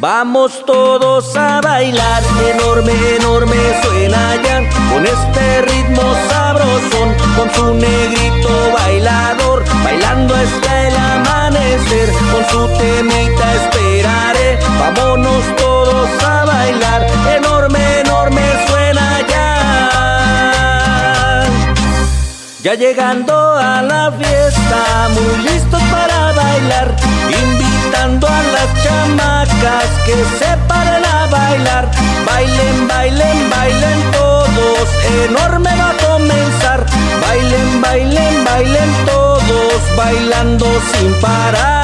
Vamos todos a bailar, enorme, enorme suena ya, con este ritmo sabrosón, con su negrito bailador, bailando hasta el amanecer, con su temita esperaré, vámonos todos a bailar, enorme, enorme suena ya. Ya llegando a la fiesta, muy listos para bailar, que se paren a bailar. Bailen, bailen, bailen todos, enorme va a comenzar. Bailen, bailen, bailen todos, bailando sin parar.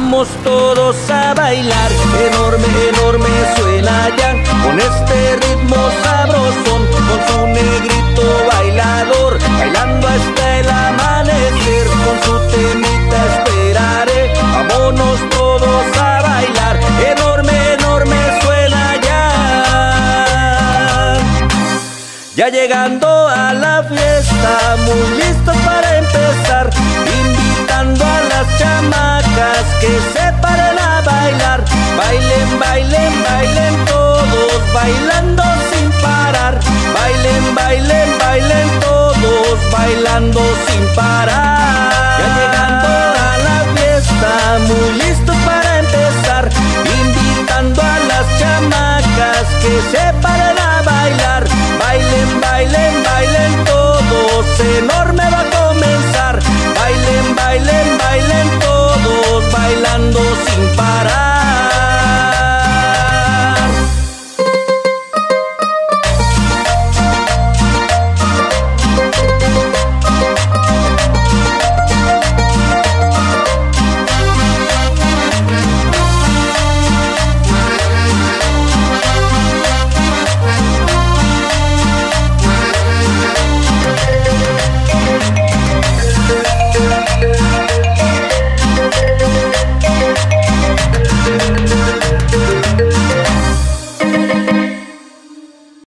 Vamos todos a bailar, enorme, enorme suena ya, con este ritmo sabrosón, con su negrito bailador, bailando hasta el amanecer, con su temita esperaré, vámonos todos a bailar, enorme, enorme suena ya. Ya llegando a la fiesta, muy listos para empezar, invitando a las chamacas que se paren a bailar. Bailen, bailen, bailen todos, bailando sin parar. Bailen, bailen, bailen todos, bailando sin parar. Ya llegando a la fiesta, muy sin parar.